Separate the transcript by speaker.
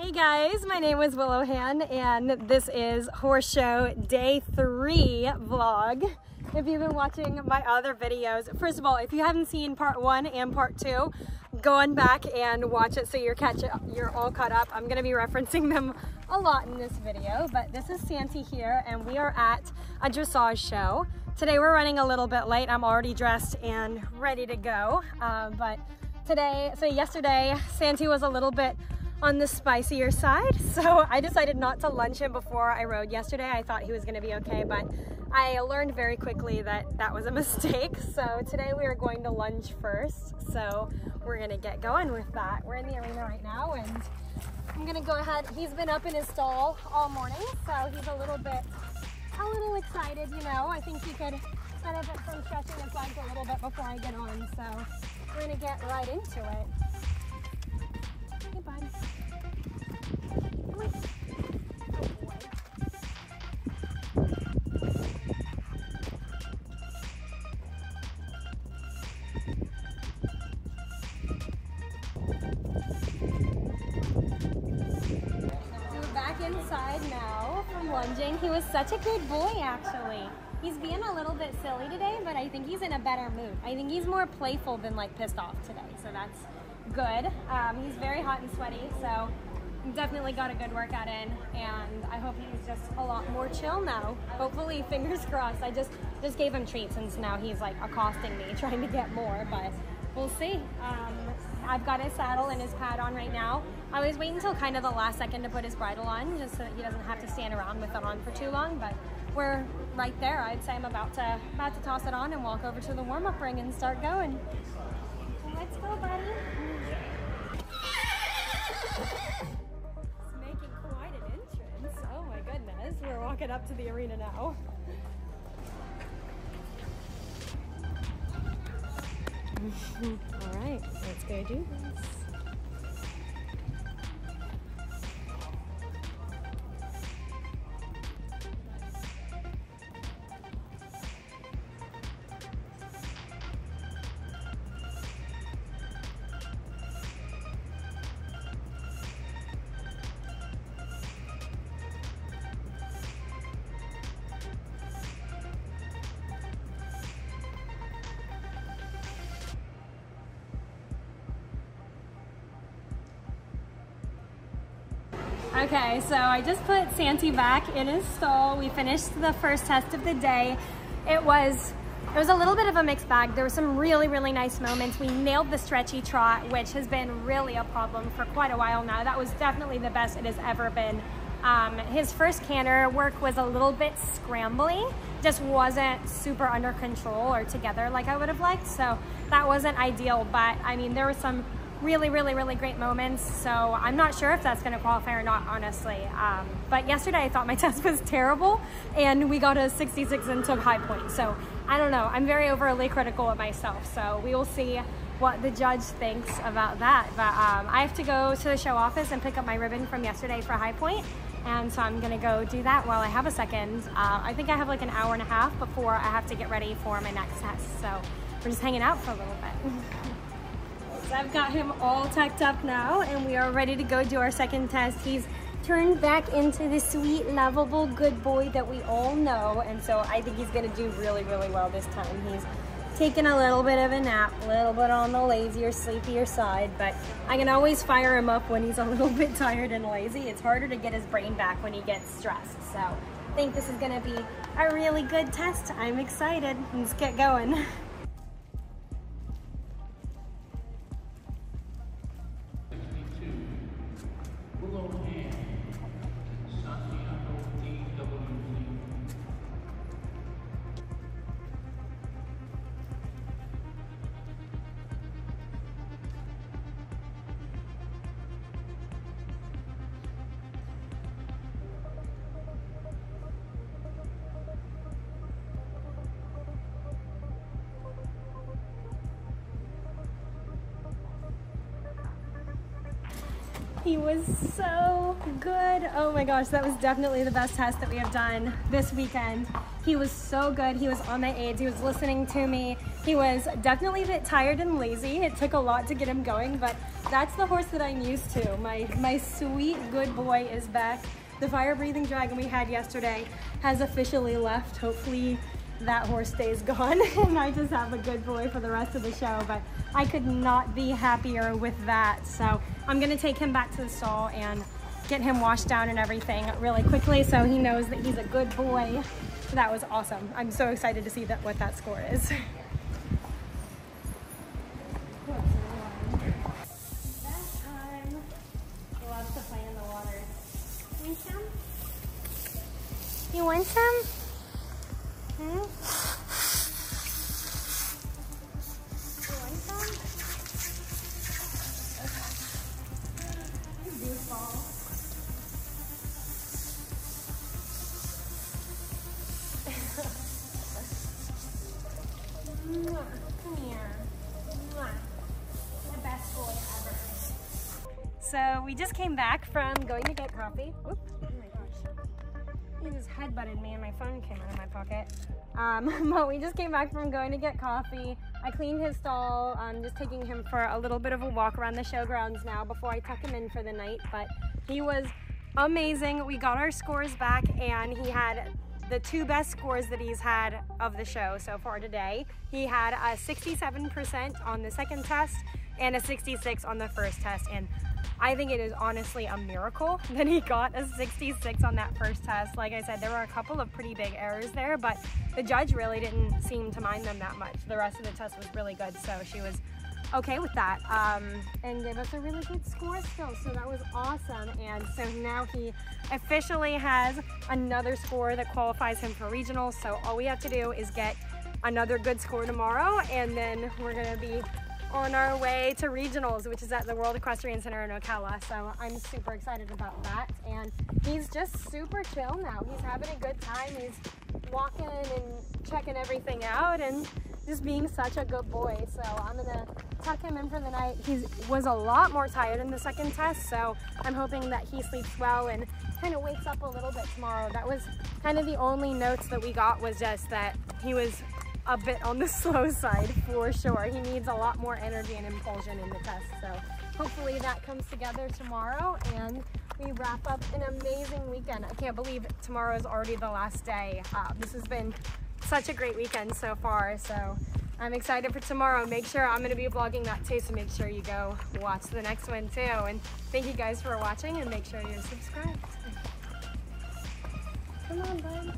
Speaker 1: Hey guys, my name is Willow Hand and this is Horse Show Day 3 vlog. If you've been watching my other videos, first of all, if you haven't seen part 1 and part 2, go on back and watch it so you're catch you're all caught up. I'm going to be referencing them a lot in this video, but this is Santi here and we are at a dressage show. Today we're running a little bit late. I'm already dressed and ready to go, uh, but today, so yesterday, Santi was a little bit on the spicier side. So I decided not to lunge him before I rode yesterday. I thought he was gonna be okay, but I learned very quickly that that was a mistake. So today we are going to lunge first. So we're gonna get going with that. We're in the arena right now and I'm gonna go ahead. He's been up in his stall all morning, so he's a little bit, a little excited, you know. I think he could benefit from stretching his legs a little bit before I get on. So we're gonna get right into it. Inside now from lunging. He was such a good boy, actually. He's being a little bit silly today, but I think he's in a better mood. I think he's more playful than like pissed off today, so that's good. Um, he's very hot and sweaty, so definitely got a good workout in, and I hope he's just a lot more chill now. Hopefully, fingers crossed. I just just gave him treats, and now he's like accosting me, trying to get more, but we'll see. Um, I've got his saddle and his pad on right now. I always wait until kind of the last second to put his bridle on, just so that he doesn't have to stand around with it on for too long, but we're right there. I'd say I'm about to, about to toss it on and walk over to the warm-up ring and start going. Let's go, buddy. It's making quite an entrance. Oh my goodness. We're walking up to the arena now. Let's go do this. Okay, so I just put Santi back in his stall. We finished the first test of the day. It was it was a little bit of a mixed bag. There were some really, really nice moments. We nailed the stretchy trot, which has been really a problem for quite a while now. That was definitely the best it has ever been. Um, his first canter work was a little bit scrambly, just wasn't super under control or together like I would have liked. So that wasn't ideal, but I mean, there were some really, really, really great moments. So I'm not sure if that's going to qualify or not, honestly. Um, but yesterday I thought my test was terrible and we got a 66 and took high points. So I don't know. I'm very overly critical of myself. So we will see what the judge thinks about that. But um, I have to go to the show office and pick up my ribbon from yesterday for high point. And so I'm gonna go do that while I have a second. Uh, I think I have like an hour and a half before I have to get ready for my next test. So we're just hanging out for a little bit. I've got him all tucked up now and we are ready to go do our second test. He's turned back into the sweet, lovable, good boy that we all know. And so I think he's gonna do really, really well this time. He's taken a little bit of a nap, a little bit on the lazier, sleepier side, but I can always fire him up when he's a little bit tired and lazy. It's harder to get his brain back when he gets stressed. So I think this is gonna be a really good test. I'm excited. Let's get going. He was so good. Oh my gosh, that was definitely the best test that we have done this weekend. He was so good. He was on my aids. He was listening to me. He was definitely a bit tired and lazy. It took a lot to get him going, but that's the horse that I'm used to. My, my sweet good boy is back. The fire breathing dragon we had yesterday has officially left. Hopefully that horse stays gone and I just have a good boy for the rest of the show. But I could not be happier with that. So I'm gonna take him back to the stall and get him washed down and everything really quickly so he knows that he's a good boy. That was awesome. I'm so excited to see that what that score is. You want some? So we just came back from going to get coffee. Oop, oh my gosh. He just headbutted me and my phone came out of my pocket. Um, but we just came back from going to get coffee. I cleaned his stall. I'm just taking him for a little bit of a walk around the showgrounds now before I tuck him in for the night. But he was amazing. We got our scores back and he had the two best scores that he's had of the show so far today. He had a 67% on the second test and a 66 on the first test. And I think it is honestly a miracle that he got a 66 on that first test. Like I said, there were a couple of pretty big errors there, but the judge really didn't seem to mind them that much. The rest of the test was really good, so she was okay with that um, and gave us a really good score still. So that was awesome. And so now he officially has another score that qualifies him for regionals. So all we have to do is get another good score tomorrow and then we're gonna be on our way to regionals, which is at the World Equestrian Center in Ocala. So I'm super excited about that. And he's just super chill now. He's having a good time. He's walking and checking everything out and just being such a good boy. So I'm gonna tuck him in for the night. He was a lot more tired in the second test, so I'm hoping that he sleeps well and kind of wakes up a little bit tomorrow. That was kind of the only notes that we got was just that he was a bit on the slow side for sure. He needs a lot more energy and impulsion in the test. So hopefully that comes together tomorrow and we wrap up an amazing weekend. I can't believe tomorrow is already the last day. Uh, this has been such a great weekend so far. So I'm excited for tomorrow. Make sure I'm going to be vlogging that too. So make sure you go watch the next one too. And thank you guys for watching and make sure you're subscribed. Come on, bud.